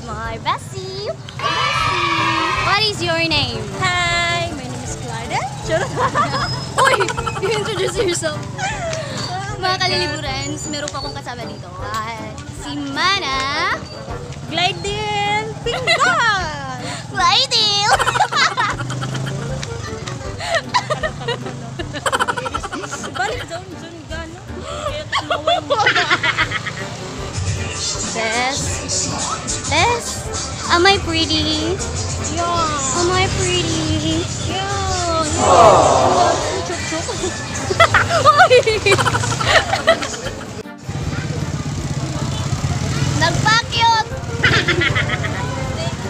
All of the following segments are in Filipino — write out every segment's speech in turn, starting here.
With my bestie. Bestie. What is your name? Hi, my name is Clara. Uy! Introduce yourself. Mga kaliliburans, meron pa akong kasama dito. At si Mana. Glidin Pinggan! Glidil! Balik Am I pretty? Yeah. Am I pretty? Yeah. Nagpakyot!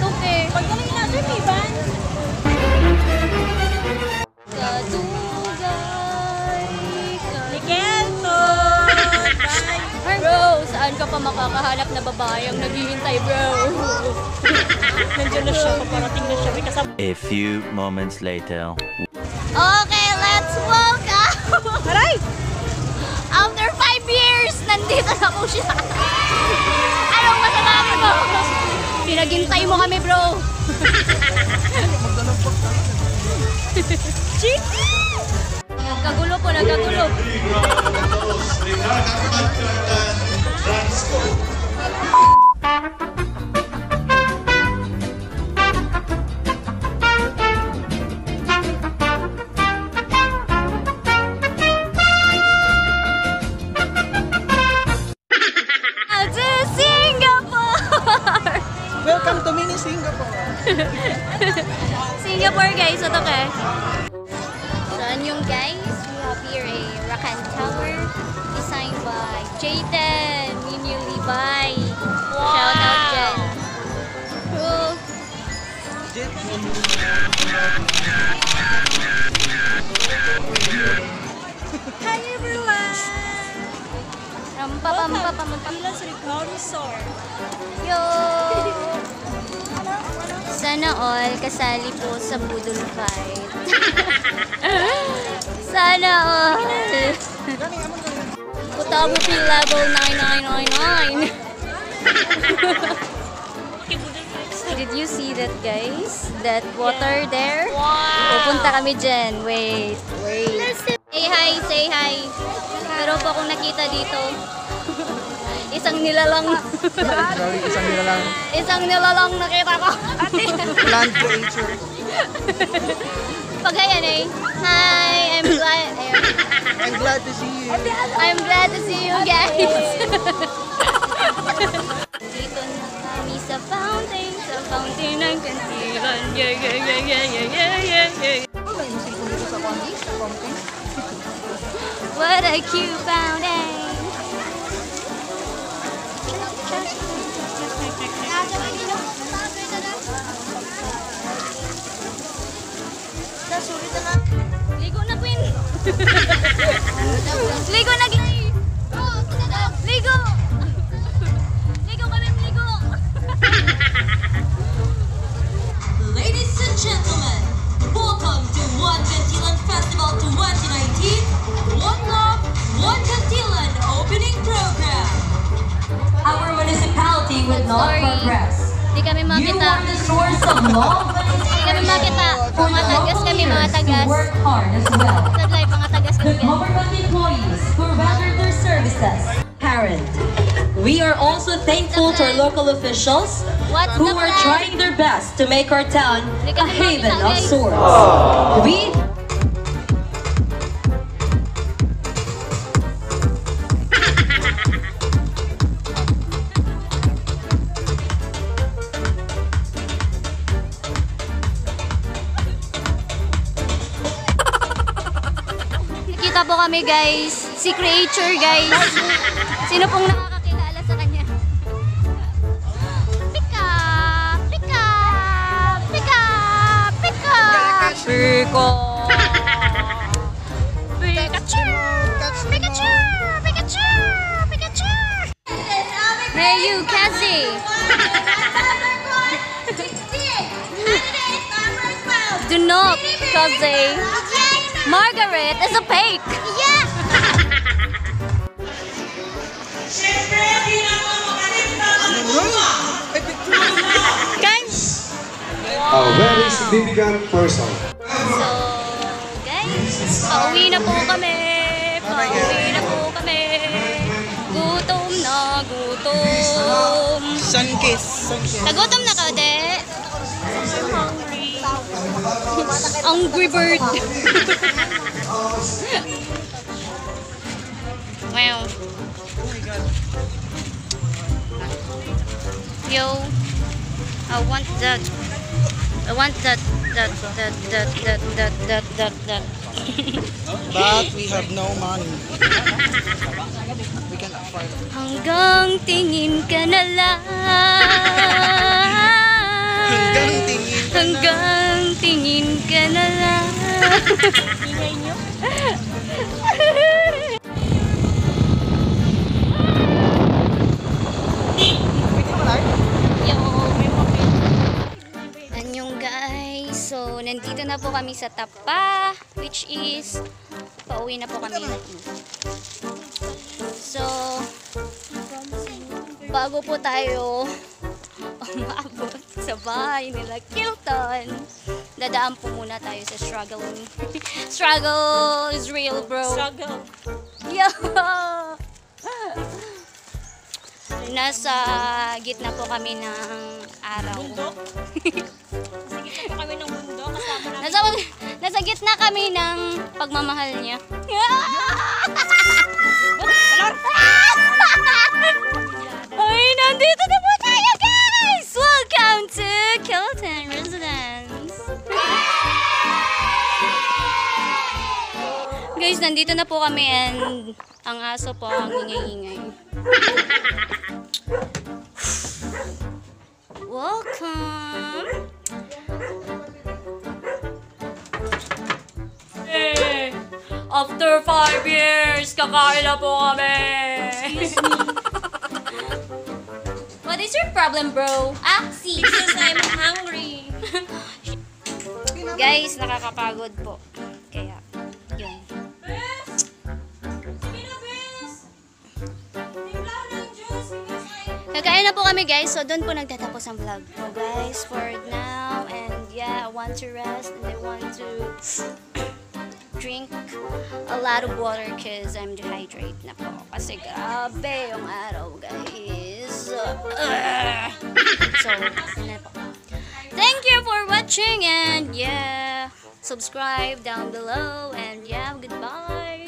Okay. Pagdating natin, may van. Makakahanap na babae ang naghihintay, bro? Nandiyan na siya. Paparating na siya. May kasama. A few moments later. Okay, let's welcome! Aray! After five years, nandito na po siya. Anong masasabi mo? Pinaghintay mo kami, bro. Chiki! Nagkagulo po, nagkagulo. To everyone! rampapampapampa. Pilas Recall Resort. Yo! Sana all kasali po sa Budol Fight. Sana all! Photography level 9999. Did you see that guys? That water there? Pupunta kami dyan. Wait, wait. Say hi, say hi. Pero po akong nakita dito. Isang nilalang. Sorry, isang nila lang. Isang nilalang nakita ko. Land creature. Pag ayan eh. Hi, I'm glad. I'm glad to see you. I'm glad to see you guys. What a cute fountain. Ligo na, Queen. Ligo na. Ligo. Ligo not Sorry. progress. Di kami makita. are the source of love and Di kami makita. Mga the tagas kami, mga tagas. work hard as well. Sa live, mga tagas The kami. government employees who rendered their services. Parent. We are also thankful to our local officials What's who the are trying their best to make our town Hindi a haven of sorts. We Nakita po kami guys, si Creature guys. Sino pong nakakakilala sa kanya? Pika! Pika! Pika! Pika! Pika! Pikachu! Pikachu! Pikachu! Pikachu! Hey you, Cassie! Do not, Cassie! Margaret is a fake! Yeah! a very significant person. So, guys, pauwi na po kami. Pauwi na po kami. Gutom na, gutom. Sunkiss. Nagutom na ka, de? Hungry bird. wow. Oh my god. Yo, I want that. I want that. That. That. That. That. That. That. That. that. but we have no money. we can afford. Hanggang tingin ka na lang. Hanggang tingin. Hanggang tingin ka na lang. so nandito na po kami sa Tapa, which is pauwi na po kami. So, bago po tayo umabot sa bahay nila Kilton, dadaan po muna tayo sa struggle. struggle is real, bro. Struggle. Yo! Nasa gitna po kami ng araw. Bundok. Sige po kami ng mundo. Kasama namin. Nasa, nasa gitna kami ng pagmamahal niya. Ay, Nandito na po kami and ang aso po ang ingay-ingay. Welcome! Eh, After five years, kakain na po kami. What is your problem, bro? Ah, see. Because I'm hungry. Guys, nakakapagod po. I... Kakain na po kami, guys. So, doon po nagtatapos ang vlog ko, guys, for now. And, yeah, I want to rest and I want to drink a lot of water because I'm dehydrated na po. Kasi grabe yung araw, guys. Ugh. So, na po. Thank you for watching and yeah, subscribe down below and yeah, goodbye.